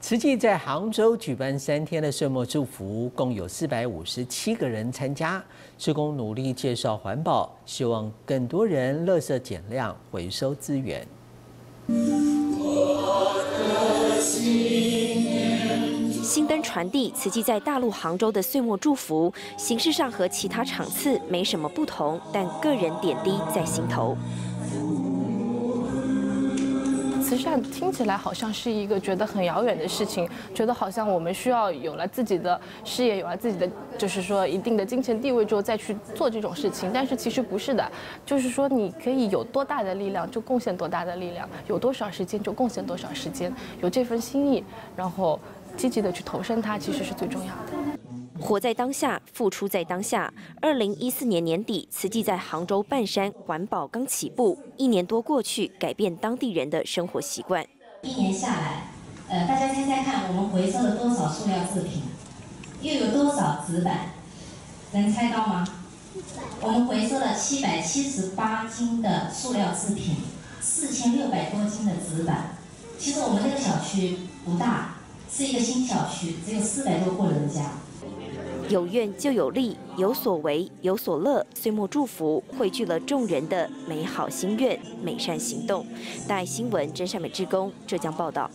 慈济在杭州举办三天的岁末祝福，共有四百五十七个人参加。职工努力介绍环保，希望更多人乐色减量，回收资源。新灯传递慈济在大陆杭州的岁末祝福，形式上和其他场次没什么不同，但个人点滴在心头。慈善听起来好像是一个觉得很遥远的事情，觉得好像我们需要有了自己的事业，有了自己的就是说一定的金钱地位之后再去做这种事情。但是其实不是的，就是说你可以有多大的力量就贡献多大的力量，有多少时间就贡献多少时间，有这份心意，然后积极的去投身它，其实是最重要的。活在当下，付出在当下。二零一四年年底，慈济在杭州半山环保刚起步，一年多过去，改变当地人的生活习惯。一年下来，呃，大家猜猜看，我们回收了多少塑料制品？又有多少纸板？能猜到吗？我们回收了七百七十八斤的塑料制品，四千六百多斤的纸板。其实我们这个小区不大，是一个新小区，只有四百多户人家。有怨就有利，有所为有所乐。岁末祝福汇聚了众人的美好心愿、美善行动。带新闻真善美之工浙江报道。